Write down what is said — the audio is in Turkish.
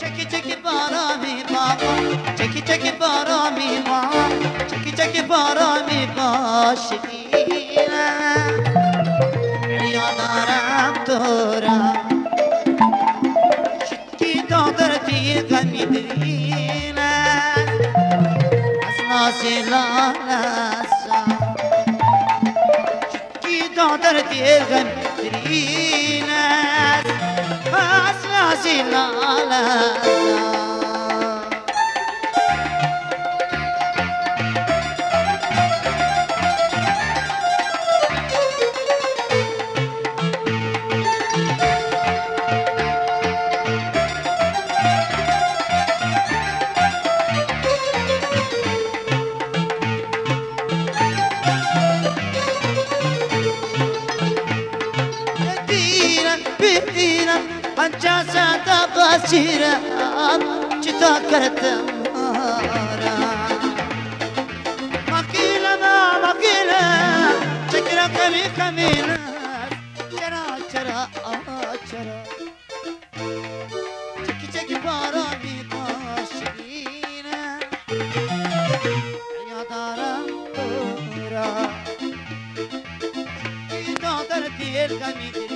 Çeki çeki para mi ba Çeki çeki para mi ba Çeki çeki para mi ba Şekine Yanaram tora Şekki doğdur fi gamidine Asla silahla Şekki doğdur fi gamidine علينا لا Medina, Medina, پنجا سادا بسیرم چتا کردم مقیلم مقیلم چکر کمی کمی چرا چرا چرا چکی چکی بارانی باشین یادارم را این دادر دیر کمی دیر